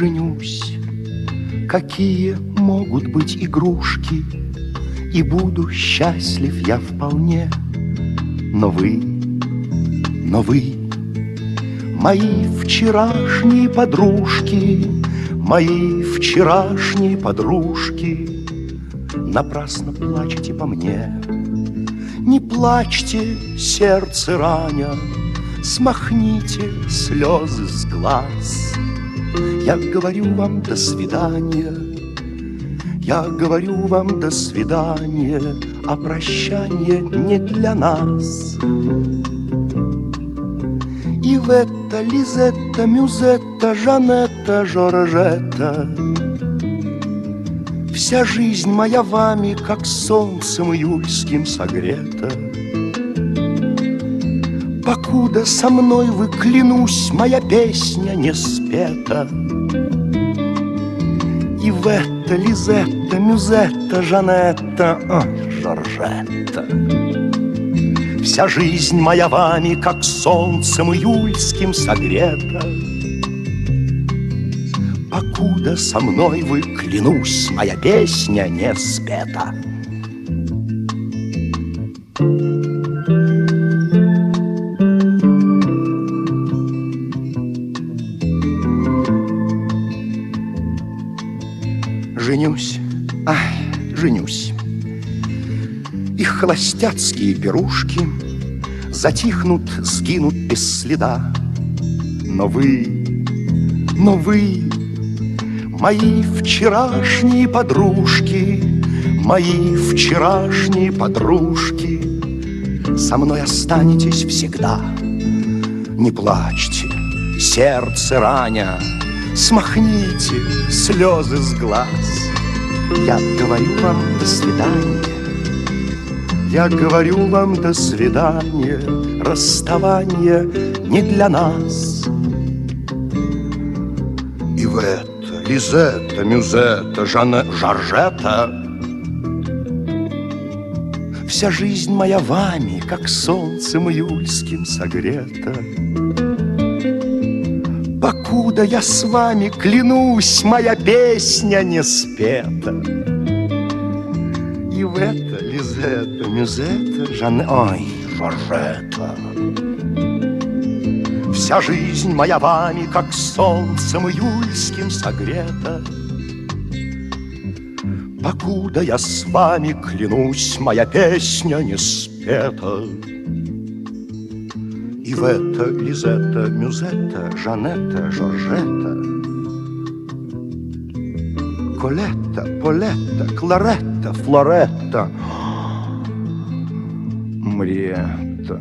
женюсь, какие могут быть игрушки, И буду счастлив я вполне. Но вы, но вы, мои вчерашние подружки, Мои вчерашние подружки, Напрасно плачете по мне. Не плачьте, сердце раня, Смахните слезы с глаз. Я говорю вам до свидания, Я говорю вам до свидания, А прощание не для нас. И в это Лизетта, Мюзетта, Жанетта, Жоржетта Вся жизнь моя вами, как солнцем июльским согрета. Покуда со мной вы, клянусь, моя песня не спета. И в это Лизетта, Мюзетта, Жанетта, о, Жоржетта. Вся жизнь моя вами, как солнцем июльским согрета. Покуда со мной вы, клянусь, моя песня не спета. Женюсь, ай, женюсь. Их холостяцкие пирушки Затихнут, сгинут без следа. Но вы, но вы, мои вчерашние подружки, Мои вчерашние подружки, Со мной останетесь всегда. Не плачьте, сердце раня, Смахните слезы с глаз. Я говорю вам до свидания, Я говорю вам до свидания, Расставание не для нас. И в это Лизетта, Мюзетта, Жанна, Жоржетта Вся жизнь моя вами, как солнцем июльским согрета. Покуда я с вами клянусь, моя песня не спета. И в это Лизетта, Мюзетта, Жанне... Ой, Жоржетта. Вся жизнь моя вами, как солнцем июльским согрета. Покуда я с вами клянусь, моя песня не спета. И в это Лизетта, Мюзетта, Жанетта, Жоржетта, Колетта, Полетта, Кларетта, Флоретта, Мриетта.